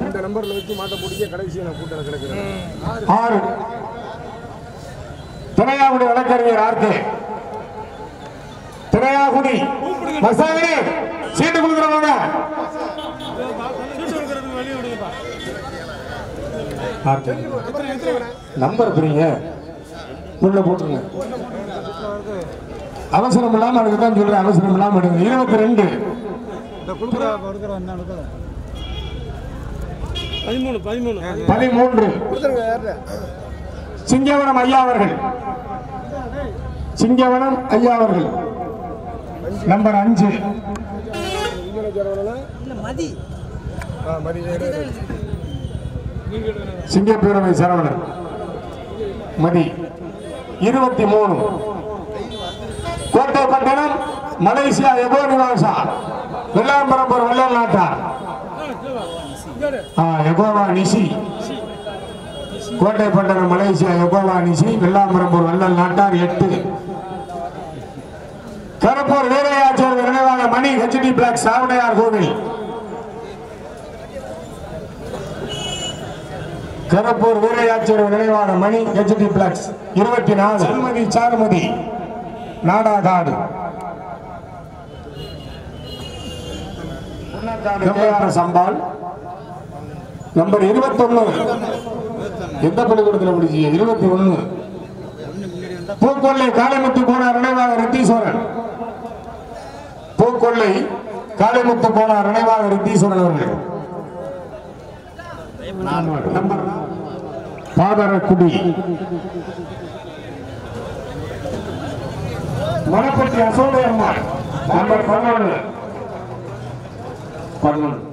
இந்த நம்பர்ல வச்சு மாட்டை பிடிக்க கடைசி நான் கூட்டம் கிடக்குறேன். ஆறு. திரையாகுடி வழக்கறிஞர் ஆர்கே திரையாகுடி மசாகனே சீட்டு கொடுக்குறவங்க. நம்பர் பிரிங்க. உள்ள போட்டுருங்க. அவசரம் இல்லாம அதுக்கு தான் சொல்றேன் அவசரம் இல்லாம எடுங்க. இருபத்தி ரெண்டு. பதிமூணு பதிமூணு. பதிமூன்று. சிங்கவனம் ஐயா அவர்கள். சிங்கவனம் ஐயா அவர்கள். நம்பர் அஞ்சு. சிங்கப்பேரவை சரவணன். மதி. இருபத்தி மூணு. கோட்டை பட்டணம் மலேசியா எபோ நிவாசா. வெள்ளாம்பரம்பூர் வெள்ளல் நாட்டார் ஆ, எகோவா நிசி. கோட்டை பட்டணம் மலேசியா எகோவா நிசி. வெள்ளாம்பரம்பூர் வெள்ளல் நாட்டார் எட்டு. கருப்பூர் வீரையாச்சர் நினைவாக மணி ஹெச்டி பிளாக் சாவடையார் கோவில். கரப்பூர் வீரையாச்சர் நினைவான மணி ஹெச்டி பிளக்ஸ் இருபத்தி நாலு சண்மதி சாருமதி. நாடாகாடு. வெள்ளையார சம்பால் நம்பர் இருபத்தொன்னு. எந்த பள்ளிக்கூடத்தில் படிச்சீங்க? இருபத்தி ஒன்னு பூக்கொள்ளை காளிமுத்து கோனார் நினைவாக ரித்தீஸ்வரன். பூக்கொள்ளை காளிமுத்து கோனார் நினைவாக ரித்தீஸ்வரன் அவர்கள். பாதரக்குடி மணப்பட்டி அசோதை அம்மா நம்பர் பதினொன்று பதினொன்று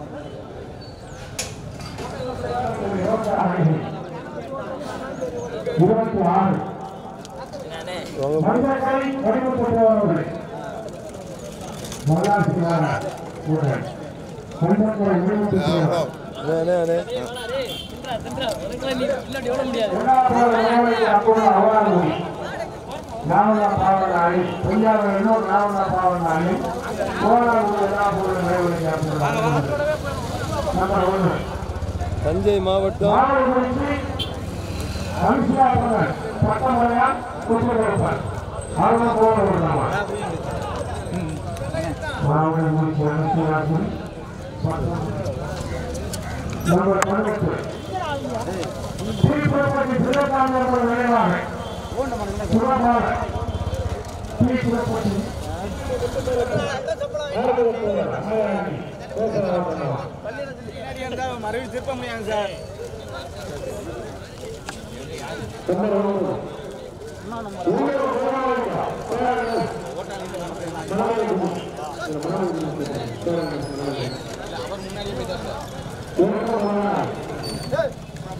இருபத்தி ஆறு மனிதர்களை வடிவப்பட்டவர்கள் மல்லாசி நாராயண் ஊழல் மனிதர்களை வடிவப்பட்டவர்கள் அண்ணே அண்ணே தஞ்சை மாவட்டம். நம்பர் மறுபடியும் திருப்ப முடியாது சார்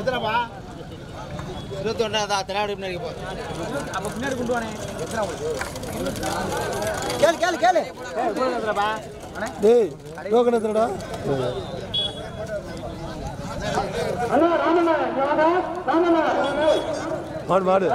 எத்தனைப்பா? இருபத்தி ஒன்றா திராவிட பின்னாடி போ. அப்போ பின்னாடி கொண்டு வானே. எத்தனை கேளு கேளு. கேளு எத்தனைப்பா டேய் டோக்கன் எத்தனடா மாடு மாடு.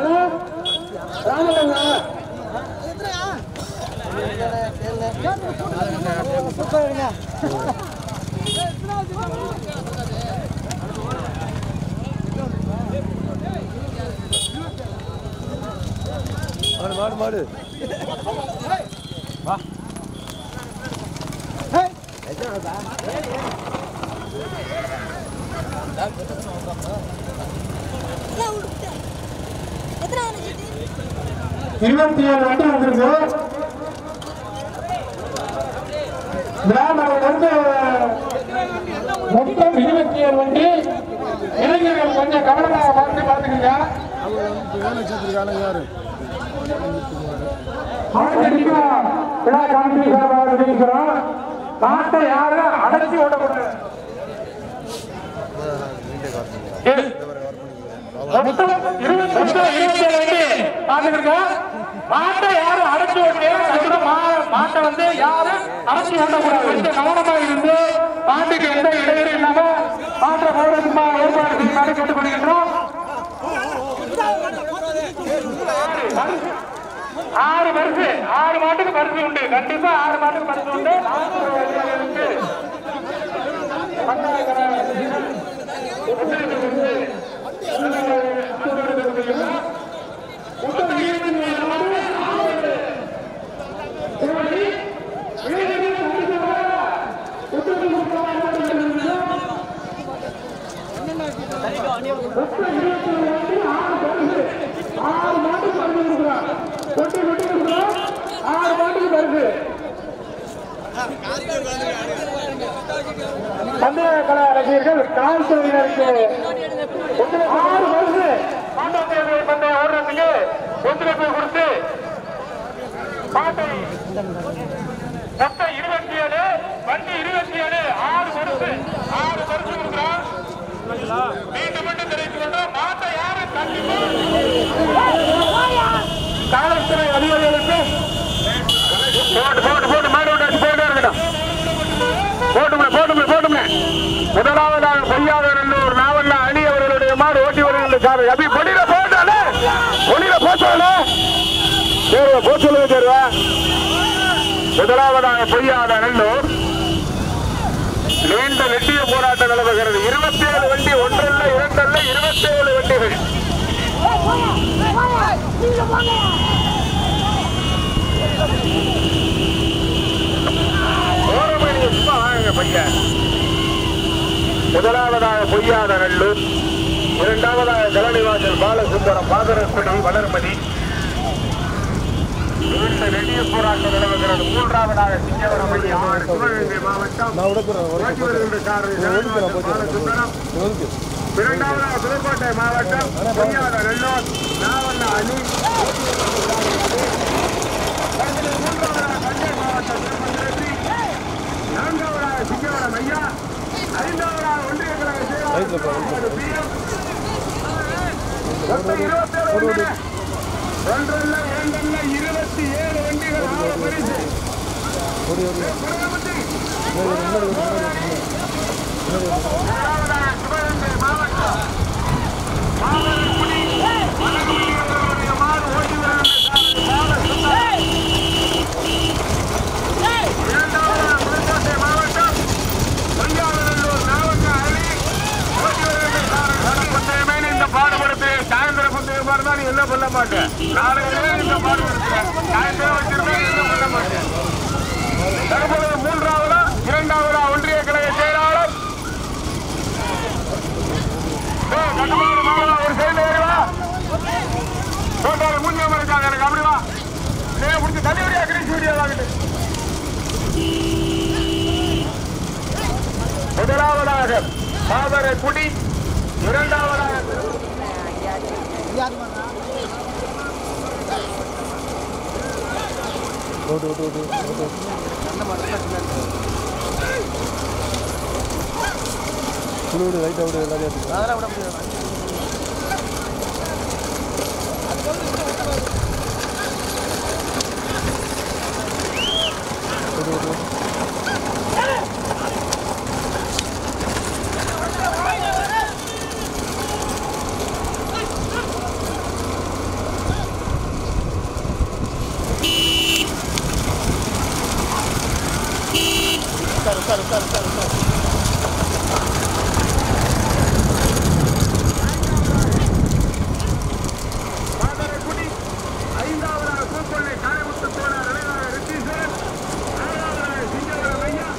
மாடு மாடு மாடு. இருபத்தி ஏழு வண்டி வந்திருக்கு கிராமங்கள் மொத்தம் இருபத்தி ஏழு வண்டி இளைஞர்கள் கொஞ்சம் கவனமாக பார்த்து பார்த்துக்கீங்க விழா கமிட்டி சார்பாக தெரிவிக்கிறோம் நாட்டை யாரும் அடைச்சி மொத்தம் இருபத்தி மொத்தம் இருபத்தி ஏழு வண்டி பார்த்துக்கிருங்க மாட்டை யாரும் அடைச்சி விட மாட்டை வந்து யாரும் அடைச்சி விடக்கூடாது கொஞ்சம் கவனமா இருந்து மாட்டுக்கு எந்த இடையூறு இல்லாம மாற்ற போடுறதுமா ஏற்பாடு செய்யுமாறு கேட்டுக்கொள்கின்றோம் ஆறு பரிசு ஆறு மாட்டுக்கு பரிசு உண்டு. கண்டிப்பா ஆறு மாட்டுக்கு பரிசு உண்டு. ஆறு மாட்டுக்கு பரிசு கொடுக்குறான் கொட்டி கொட்டி கொடுக்குறான் ஆறு மாட்டுக்கு பரிசு பந்தய ரசிகர்கள் காவல்துறையினருக்கு ஆறு பரிசு மாட்டாங்க ஓடுறதுக்கு ஒத்துழைப்பு கொடுத்து பாட்டை மொத்தம் இருபத்தி ஏழு வண்டி இருபத்தி ஏழு ஆறு பரிசு ஆறு வருஷம் மீண்டும் மீண்டும் தெரிவித்து கொண்டோம் மாட்டை யாரும் காவல்துறை அதிகாரிகளுக்கு போட்டு போட்டு போட்டு மாடு விட்டு போயிட்டே இருக்கட்டும் போட்டுமே போட்டுமே போட்டுமே முதலாவதாக பொய்யாத ஒரு நாவல்ல அணி அவர்களுடைய மாடு ஓட்டி வருகின்ற அபி பொடியில போட்டாலே பொடியில போச்சாலே சரி போச்சொல்லுங்க சரிவா. முதலாவதாக பொய்யாத நல்லூர் நீண்ட வெட்டிய போராட்டம் நிலவுகிறது இருபத்தி ஏழு வண்டி ஒன்றல்ல இரண்டல்ல இருபத்தி ஏழு வண்டிகள் சும்மா பையன் முதலாவதாக பொய்யாத நல்லூர் இரண்டாவதாக கலனிவாசல் பாலசுந்தரம் பாதரப்படி வளர்மதி நீண்ட நெடிய போராட்டம் நிலவுகிறது. மூன்றாவதாக சிங்கவரமணி ஆறு சிவகங்கை மாவட்டம். வருகின்ற ஒதுக்கு இரண்டாவதாக புதுக்கோட்டை மாவட்டம். நல்லூர் நாவல்ல அணி. மூன்றாவதாக தஞ்சை மாவட்டம் திருப்பதி நான்காவதாக சிங்கவரம் ஐயா. ஐந்தாவதாக ஒன்றிய கழக போ, ஒன்றல்ல இரண்டல்ல இருபத்தி ஏழு வண்டிகள் ஆறு பரிசு ஓடி ஓடி குடகுமத்தி. முன்னாடி முன்னாடி முன்னாடி முதலாவதாக சிவகங்கை மாவட்டம் மாவட்டக்குடி வடகுடி அவர்களுடைய மாடு ஓட்டி வருகின்ற சாரதி பாலசுந்தரம். இரண்டாவதாக புதுக்கோட்டை மாவட்டம் பொய்யாவநல்லூர் நாவக்க அணி ஓட்டி வருகின்ற சாரதி பந்தயமே இந்த பாடுபடுத்து சாயந்தர என்ன பண்ண மாட்டேன்? நாளைக்கு இந்த வச்சிருந்தா என்ன பண்ண மாட்டேன்? தற்பொழுது மூன்றாவதா இரண்டாவதா ஒன்றிய கழக செயலாளர்? ஒரு சைடுல ஏறி வா. இருக்காங்க எனக்கு அப்படி வா. நீ பிடிச்சி தள்ளி விடியா வாங்கிட்டு முதலாவதாக சாதனை குடி இரண்டாவதாக ஓடு ஓடு ஓடு ஓடு விடு விடு லைட்டாக விடு எல்லாத்தையும் அதெல்லாம் விட முடியாது விடு, விடு. சாதனை குடி ஐந்தாவதாக பூக்கொள்ளை காரைமுத்து தோழர் இளைஞர் ரித்தீஸ்வரன் ஆறாவதாக சிங்கவரம் ஐயா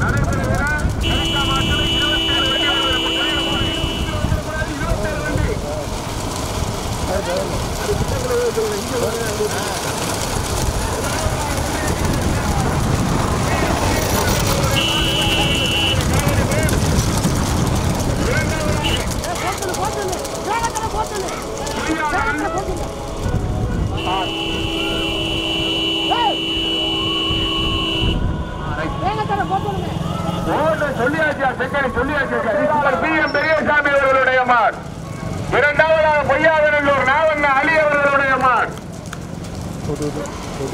நடைபெறுகிற கலக்கமாட்ட சொல்லியாச்சா செங்கனி சொல்லியாச்சு பி எம் பெரியசாமி அவர்களுடைய மான் இரண்டாவதாக பொய்யாவினூர் நாவண்ண அலி அவர்களுடைய மான்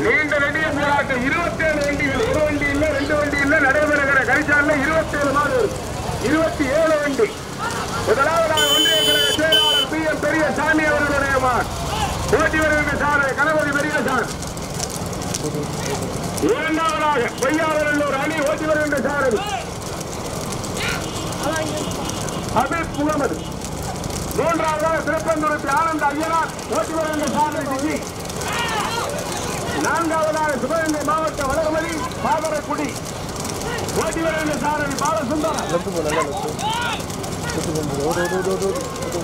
நீண்ட நெடிய போராட்டம் இருபத்தேழு வண்டிகள் ஒரு வண்டி இல்ல ரெண்டு வண்டி இல்ல நடைபெறுகிற கரிசால இருபத்தேழு மாடு இருபத்தி ஏழு வண்டி. முதலாவதாக ஒன்றிய கழக செயலாளர் பி எம் பெரியசாமி அவர்களுடைய மான். போட்டி வருகின்ற சார் கணபதி பெரியசாமி. இரண்டாவதாக பொய்யாவரல்லூர் அணி ஓட்டி வருகின்ற சாரதி ஹபீப் முகமது. மூன்றாவதாக திருப்பந்தூரத்து ஆனந்த் ஐயனார் ஓட்டி வருகின்ற சாரதி ஜிஜி நான்காவதாக சிவகங்கை மாவட்ட வடகமலி பாதரக்குடி ஓட்டி வருகின்ற சாரதி பாலசுந்தரம் லெஃப்ட் போ நல்லா லெஃப்ட் லெஃப்ட் போகும்போது ஓடு ஓடு ஓடு ஓடு ஓடு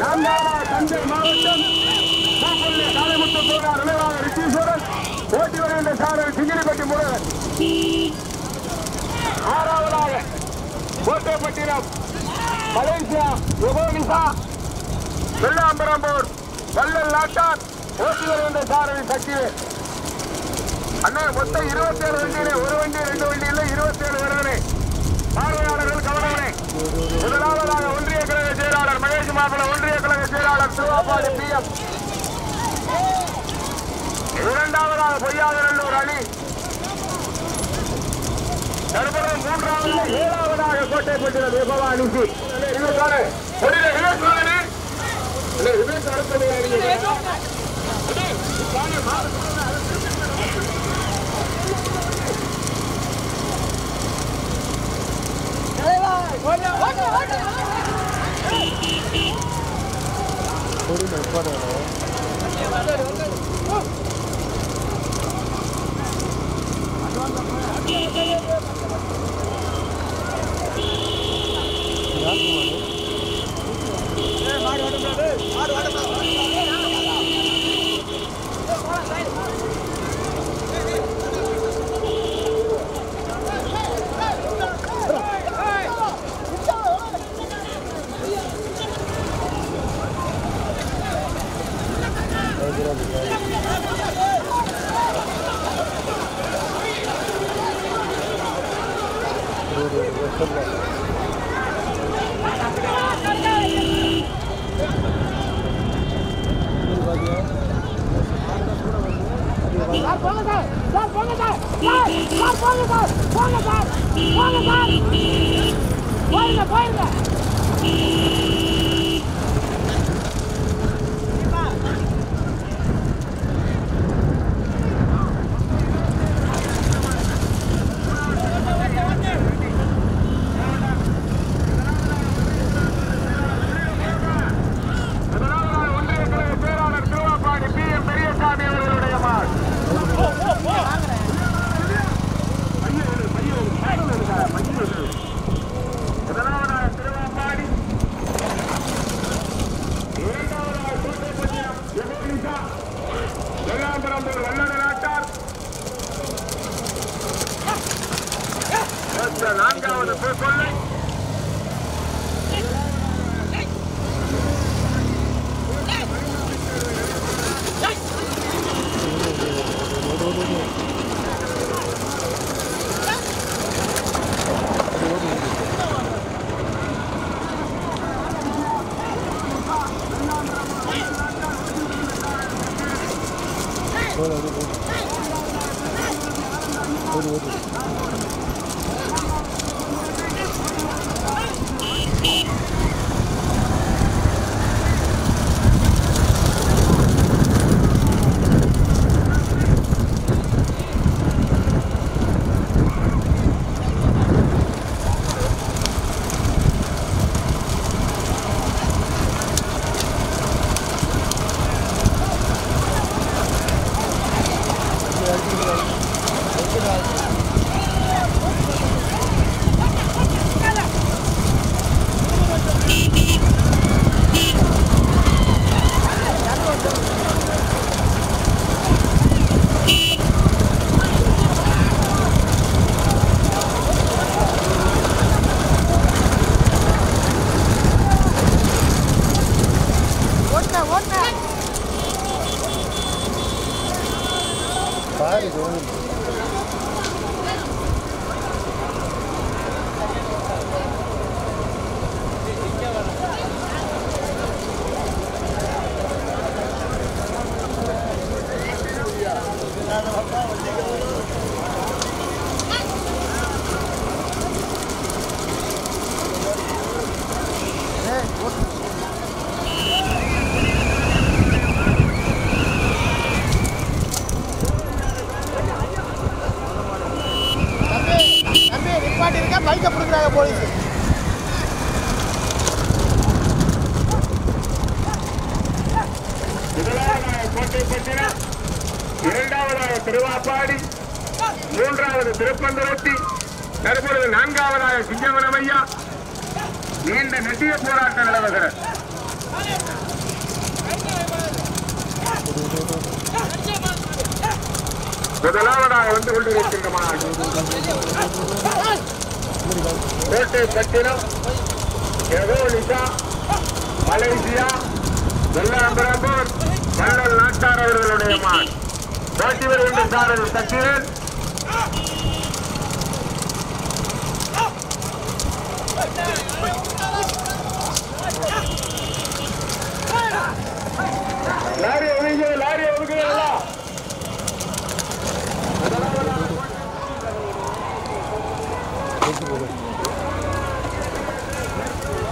நான்காவதாக தஞ்சை மாவட்டம் பூப்பள்ளி காளிமுத்து சோழர் நினைவாக ரித்தீஸ்வரன் ஓட்டி வருகின்ற சாரதி சிங்கிரிப்பட்டி முருகன் ஆறாவதாக கோட்டைப்பட்டினம் மலேசியா யுகோனிசா வெள்ளாம்பரம்பூர் வள்ளல் நாட்டார் ஓட்டி வருகின்ற சாரதி சக்திவேல் அண்ணா மொத்தம் இருபத்தேழு வண்டியிலே ஒரு வண்டி ரெண்டு வண்டி இல்லை இருபத்தேழு வருவனே. பார்வையாளர்கள் கவனவனே முதலாவதாக ஒன்றிய கழக செயலாளர் மகேஷ் மாப்பிள ஒன்றிய கழக செயலாளர் திருவாப்பாடி பி எம். இரண்டாவதாக பொய்யாதநல்லூர் அணி. தற்போது மூன்றாவது ஏழாவதாக கோட்டை பவானி சி இருபத்தாறு இருபத்தாறு இல்லை இருபத்தி அடுத்தது ஓடி நிற்பாடு சார் போங்க சார் சார் போங்க சார் சார் சார் போங்க சார் போங்க சார் போங்க சார் போயிருங்க போயிருங்க முதலாவதாக ஒன்றிய கழக செயலாளர் திருவாப்பாடி பி எம் பெரியசாமி அவர்களுடைய மாள் முதலாவதாக திருவாப்பாடி இரண்டாவதாக கோட்டைப்பட்டினம் யகோனிசா வெள்ளாம்பரம்பூர் வல்லட நாட்டார் அடுத்த நான்காவது பூக்கொள்ளை ஓடு ஓடு ஓடு ஓடு ஓடு கோட்டை கோட்டைப்பட்டினம் எகோலிசா மலேசியா வெள்ளாம்பரப்பூர் மன்னல் நாட்டார் அவர்களுடைய மான். போட்டி வருகின்ற சாரதி சக்திவேல் லாரி ஒதுங்க லாரி ஒதுக்குறீங்களா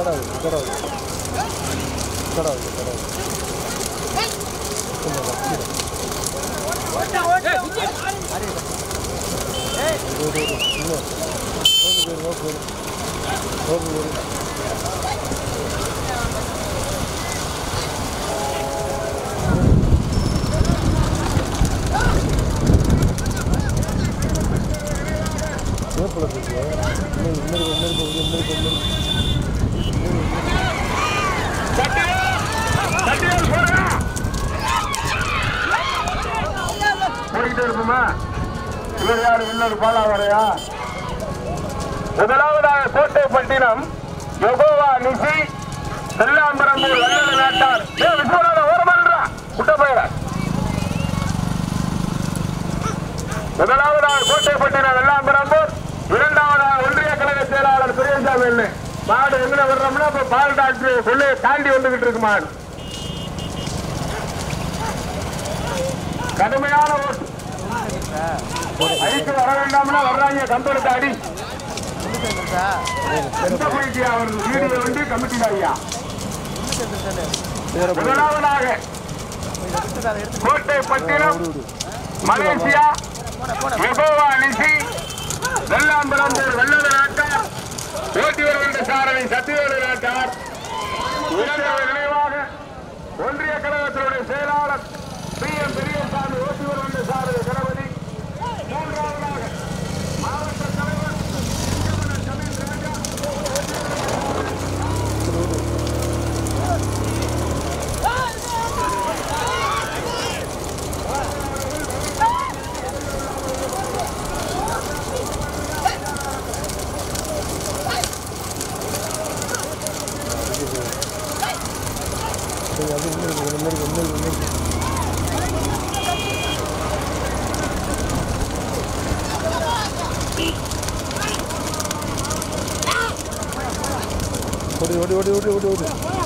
ஆகுது ரெக்கார்ட் ஆகுது வேப்பிலை போட்டியா இன்னொரு இன்னொரு இன்னொரு போகுது இன்னொரு இன்னொரு சக்திவேல் போறா போயிட்டே இருப்போமா இவர் யாரு? இன்னொரு பாலா வரையா முதலாவதாக கோட்டைப்பட்டினம் யொகோவா நிசி செல்லாம்பரம்பூர் வல்லல நாட்டார். ஏ விஸ்வநாத ஓரமாடுறா குட்ட போயிட முதலாவதாக கோட்டைப்பட்டினம் வெள்ளாம்பரம்பூர் இரண்டாவதாக ஒன்றிய கழக செயலாளர் சுரேஷாமி இல்லை மாடு எங்க வர்றோம்னா இப்ப பால் டாக்டர் கொள்ளையை தாண்டி வந்துகிட்டு இருக்கு மாடு. கடுமையான ஓட்டு. அடிக்கு வர வேண்டாம்னா வர்றாங்க. கம்பெடுத்து அடி. எந்த போயிட்டு அவர் வீடியோ வந்து கமிட்டி ஐயா. முதலாவதாக கோட்டை பட்டினம் மலேசியா எகோவா நிசி வெள்ளாம்பரம்பூர் வெள்ளத நாட்டார் ஓட்டி வருகின்ற சாரணி சத்தியோடு நாட்டார் நினைவாக ஒன்றிய கழகத்தினுடைய செயலாளர் பி எம் பெரியசாமி ஓட்டி வருகின்ற சாரணி கணபதி மூன்றாவதாக மாவட்ட தலைவர் சிங்கமன ஜமீன் ராஜா சரி அது இன்னொரு இன்னொரு இன்னொரு இன்னொரு ஓடி ஓடி ஓடி ஓடி ஓடி ஓடி பையன்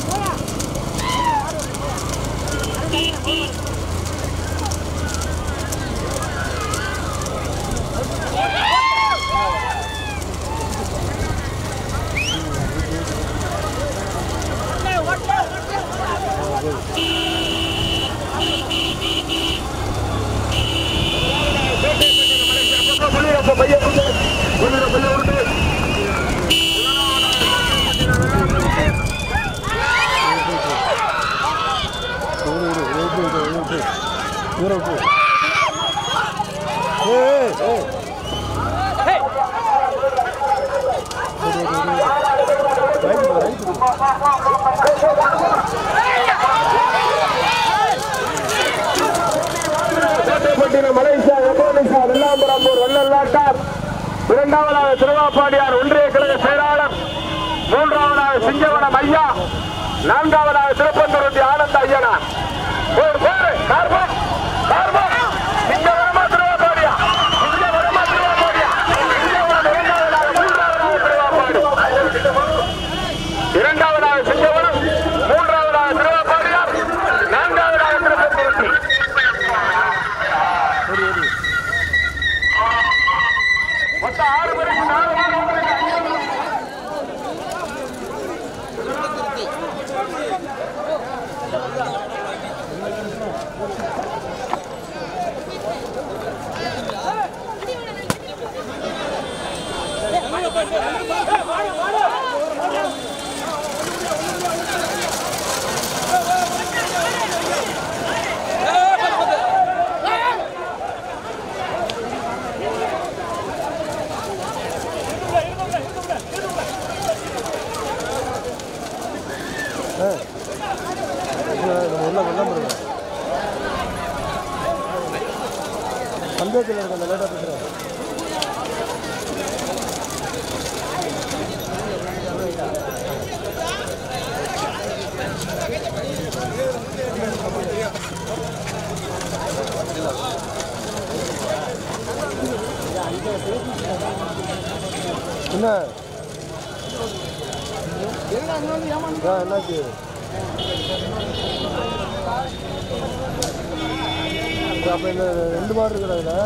மலேசியா எகோனிசா வெள்ளாம்பரம்பூர் வெள்ளல்லாட்டார் இரண்டாவதாக திருவாப்பாடியார் ஒன்றிய செயலாளர். மூன்றாவதாக சிங்கவனம் ஐயா. நான்காவதாக திருப்பந்தூர் ஆனந்த ஐயனா கார்பன் கார்பன். உள்ள வெள்ளம் இருக்கு சந்தேகத்தில் இருக்க அந்த லேட்டாக பேசுகிறேன் என்ன என்னாச்சு அப்போ இந்த ரெண்டு மாடு இருக்கிறாங்களா